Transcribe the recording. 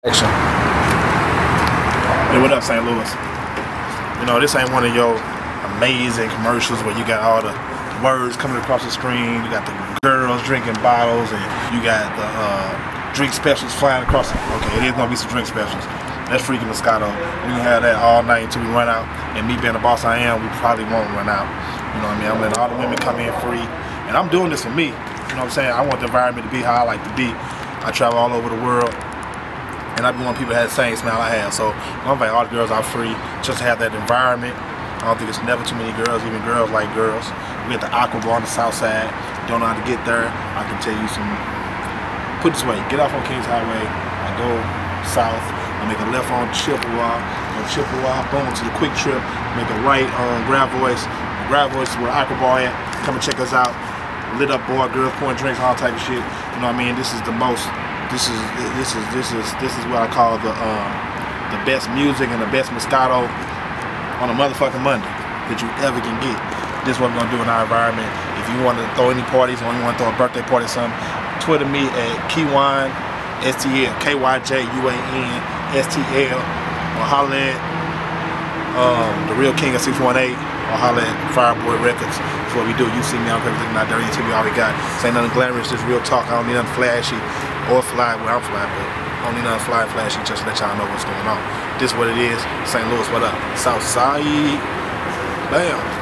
Action. Hey, what up, St. Louis? You know, this ain't one of your amazing commercials where you got all the words coming across the screen, you got the girls drinking bottles, and you got the uh, drink specials flying across. The, okay, it is gonna be some drink specials. That's freaking Moscato. We can have that all night until we run out. And me being the boss I am, we probably won't run out. You know what I mean? I'm letting all the women come in free. And I'm doing this for me. You know what I'm saying? I want the environment to be how I like to be. I travel all over the world and I be want people to have the same smile I have. So I'm invite all the girls out free just to have that environment. I don't think it's never too many girls, even girls like girls. We at the Aqua Bar on the south side. Don't know how to get there. I can tell you some, put this way, get off on Kings Highway, I go south, I make a left on Chippewa, on Chippewa, boom to the QuikTrip, make a right on Gravois. Gravois is where Aqua Bar at. Come and check us out. Lit up boy, girls pouring drinks, all type of shit. You know what I mean? This is the most this is this is this is this is what I call the uh, the best music and the best Moscato on a motherfucking Monday that you ever can get. This is what we're gonna do in our environment. If you want to throw any parties or you want to throw a birthday party or something, Twitter me at Kyjuan STL K Y J U A N S T L or holla at um, the real king of 618 or holla at Fireboy Records. That's what we do. You see me there looking out dirty until we all we got. Say nothing glamorous, just real talk. I don't need nothing flashy or fly where I'm flying, but only nothing fly flashy just to let y'all know what's going on. This what it is. St. Louis, what up? South Side. Bam.